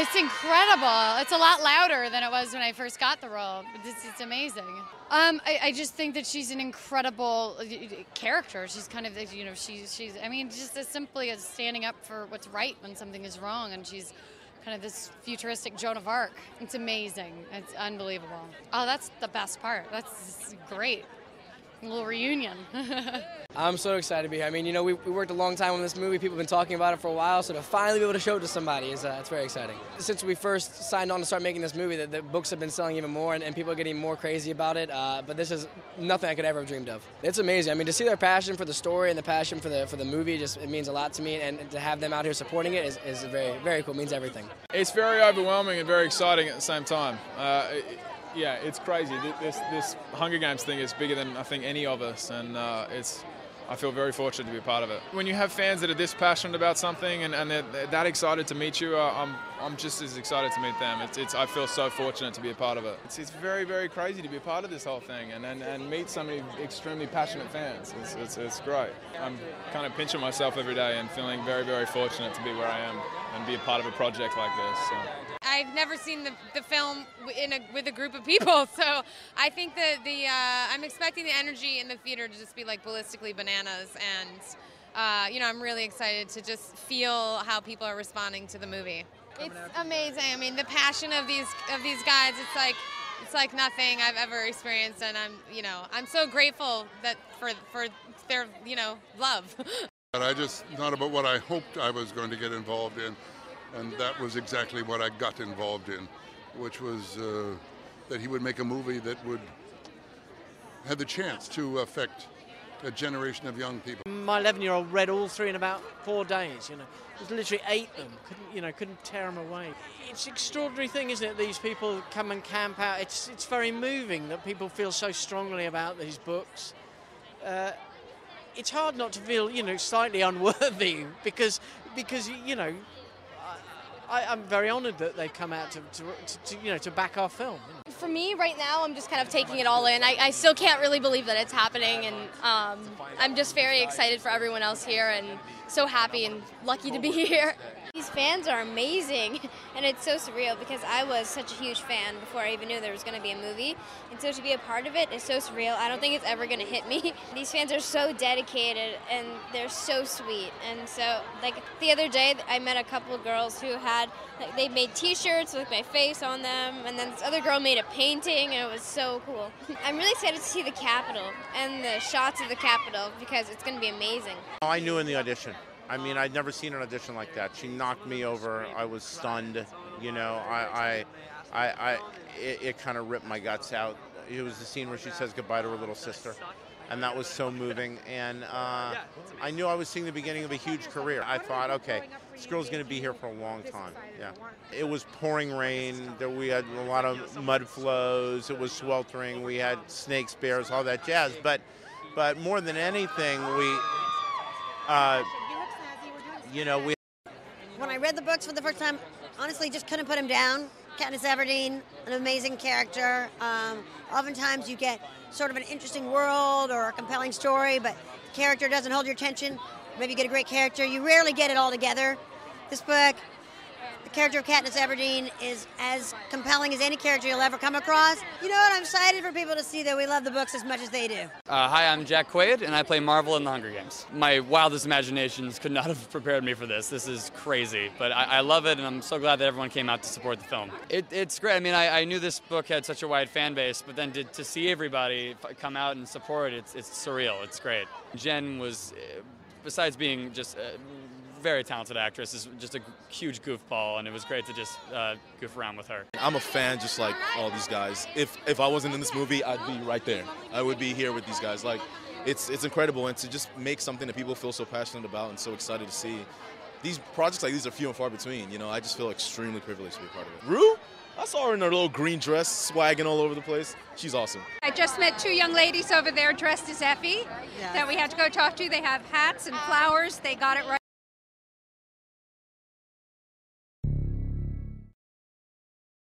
It's incredible. It's a lot louder than it was when I first got the role. It's, it's amazing. Um, I, I, just think that she's an incredible uh, character. She's kind of, you know, she's, she's I mean, just as simply as standing up for what's right when something is wrong. And she's kind of this futuristic Joan of Arc. It's amazing. It's unbelievable. Oh, that's the best part. That's great. A little reunion. I'm so excited to be here. I mean, you know, we, we, worked a long time on this movie. People have been talking about it for a while, so to finally be able to show it to somebody is uh, it's very exciting. Since we first signed on to start making this movie, the, the books have been selling even more, and, and people are getting more crazy about it. Uh, but this is nothing I could ever have dreamed of. It's amazing. I mean, to see their passion for the story and the passion for the for the movie just it means a lot to me, and, and to have them out here supporting it is, is very very cool. It means everything. It's very overwhelming and very exciting at the same time. Uh, it, yeah, it's crazy. This this Hunger Games thing is bigger than I think any of us, and uh, it's. I feel very fortunate to be a part of it. When you have fans that are this passionate about something and, and they're, they're that excited to meet you, uh, I'm, I'm just as excited to meet them. It's, it's, I feel so fortunate to be a part of it. It's, it's very, very crazy to be a part of this whole thing and, and, and meet so many extremely passionate fans. It's, it's, it's great. I'm kind of pinching myself every day and feeling very, very fortunate to be where I am and be a part of a project like this. So. I've never seen the, the film in a, with a group of people, so I think that the uh, I'm expecting the energy in the theater to just be like ballistically bananas, and uh, you know I'm really excited to just feel how people are responding to the movie. It's amazing. I mean, the passion of these of these guys, it's like it's like nothing I've ever experienced, and I'm you know I'm so grateful that for for their you know love. But I just thought about what I hoped I was going to get involved in and that was exactly what I got involved in, which was uh, that he would make a movie that would have the chance to affect a generation of young people. My 11-year-old read all three in about four days. You know, just literally ate them. Couldn't you know? Couldn't tear them away. It's an extraordinary thing, isn't it? These people come and camp out. It's it's very moving that people feel so strongly about these books. Uh, it's hard not to feel, you know, slightly unworthy because because you know I, am very honoured that they've come out to, to, to, you know to back our film. For me, right now, I'm just kind of taking it all in. I, I still can't really believe that it's happening, and um, I'm just very excited for everyone else here, and so happy and lucky to be here. These fans are amazing, and it's so surreal because I was such a huge fan before I even knew there was going to be a movie. And so to be a part of it is so surreal. I don't think it's ever going to hit me. These fans are so dedicated and they're so sweet. And so, like the other day, I met a couple of girls who had like, they made T-shirts with my face on them, and then this other girl made a painting, and it was so cool. I'm really excited to see the Capitol and the shots of the Capitol because it's going to be amazing. I knew in the audition. I mean, I'd never seen an audition like that. She knocked me over. I was stunned. You know, I, I, I, I it, it kind of ripped my guts out. It was the scene where she says goodbye to her little sister, and that was so moving. And uh, I knew I was seeing the beginning of a huge career. I thought, okay, this girl's going to be here for a long time. Yeah, it was pouring rain. There we had a lot of mud flows. It was sweltering. We had snakes, bears, all that jazz. But, but more than anything, we. Uh, you know, we. When I read the books for the first time, honestly, just couldn't put them down. Katniss Everdeen, an amazing character. Um, oftentimes, you get sort of an interesting world or a compelling story, but the character doesn't hold your attention. Maybe you get a great character. You rarely get it all together. This book the character of Katniss Everdeen is as compelling as any character you'll ever come across. You know what? I'm excited for people to see that we love the books as much as they do. Uh, hi, I'm Jack Quaid, and I play Marvel in The Hunger Games. My wildest imaginations could not have prepared me for this. This is crazy, but I, I love it, and I'm so glad that everyone came out to support the film. It, it's great. I mean, I, I, knew this book had such a wide fan base, but then to, to see everybody come out and support it, it's, it's surreal. It's great. Jen was, uh, besides being just uh, very talented actress, is just a huge goofball, and it was great to just uh, goof around with her. I'm a fan, just like all these guys. If if I wasn't in this movie, I'd be right there. I would be here with these guys. Like, it's it's incredible, and to just make something that people feel so passionate about and so excited to see. These projects like these are few and far between. You know, I just feel extremely privileged to be a part of it. Rue? I saw her in her little green dress, swagging all over the place. She's awesome. I just met two young ladies over there dressed as Effie yes. that we had to go talk to. They have hats and flowers. They got it right.